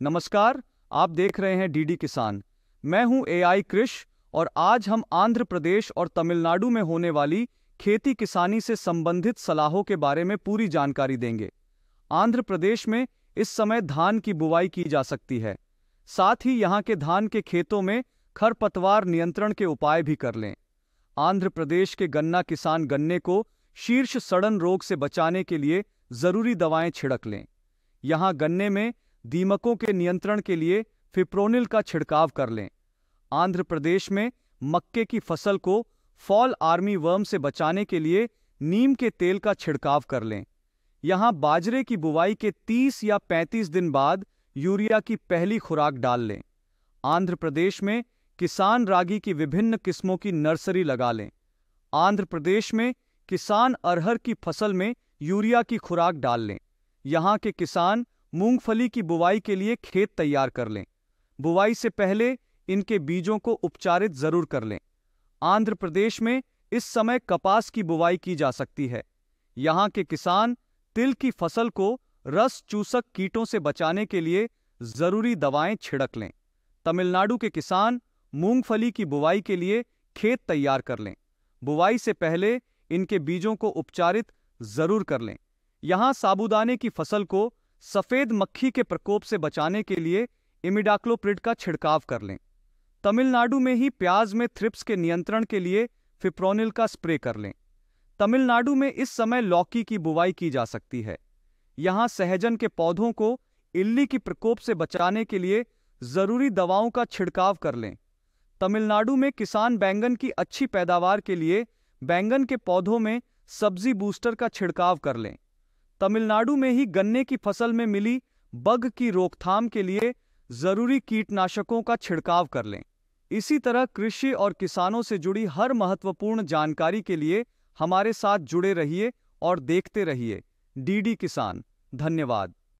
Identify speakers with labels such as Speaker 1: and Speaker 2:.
Speaker 1: नमस्कार, आप देख रहे हैं डीडी किसान। मैं हूँ एआई कृष और आज हम आंध्र प्रदेश और तमिलनाडु में होने वाली खेती किसानी से संबंधित सलाहों के बारे में पूरी जानकारी देंगे। आंध्र प्रदेश में इस समय धान की बुवाई की जा सकती है। साथ ही यहाँ के धान के खेतों में खरपतवार नियंत्रण के उपाय भी कर लें। आंध्र प्रदेश के गन्ना किसान गन्ने को शीर्ष सड़न रोग से बचाने के लिए ज़रूरी दवाएँ छिड़क लें। यहाँ गन्ने में दीमकों के नियंत्रण के लिए फिप्रोनिल का छिड़काव कर लें। आंध्र प्रदेश में मक्के की फ़सल को फॉल आर्मी वर्म से बचाने के लिए नीम के तेल का छिड़काव कर लें। यहाँ बाजरे की बुवाई के 30 या 35 दिन बाद यूरिया की पहली खुराक डाल लें। आंध्र प्रदेश में किसान रागी की विभिन्न किस्मों की नर्सरी लगा लें। आंध्र प्रदेश में किसान अरहर की फ़सल में यूरिया की खुराक डाल लें। यहाँ के किसान मूंगफली की बुवाई के लिए खेत तैयार कर लें। बुवाई से पहले इनके बीजों को उपचारित ज़रूर कर लें। आंध्र प्रदेश में इस समय कपास की बुवाई की जा सकती है। यहाँ के किसान तिल की फ़सल को रस चूसक कीटों से बचाने के लिए ज़रूरी दवाएँ छिड़क लें। तमिलनाडु के किसान मूंगफली की बुवाई के लिए खेत तैयार कर लें। बुवाई से पहले इनके बीजों को उपचारित ज़रूर कर लें। यहाँ साबुदाने की फ़सल को सफ़ेद मक्खी के प्रकोप से बचाने के लिए इमिडाक्लोप्रिड का छिड़काव कर लें। तमिलनाडु में ही प्याज में थ्रिप्स के नियंत्रण के लिए फिप्रोनिल का स्प्रे कर लें। तमिलनाडु में इस समय लौकी की बुवाई की जा सकती है। यहाँ सहजन के पौधों को इल्ली की प्रकोप से बचाने के लिए ज़रूरी दवाओं का छिड़काव कर लें। तमिलनाडु में किसान बैंगन की अच्छी पैदावार के लिए बैंगन के पौधों में सब्ज़ी बूस्टर का छिड़काव कर लें। तमिलनाडु में ही गन्ने की फ़सल में मिली बग की रोकथाम के लिए ज़रूरी कीटनाशकों का छिड़काव कर लें। इसी तरह कृषि और किसानों से जुड़ी हर महत्वपूर्ण जानकारी के लिए हमारे साथ जुड़े रहिए और देखते रहिए। डीडी किसान, धन्यवाद।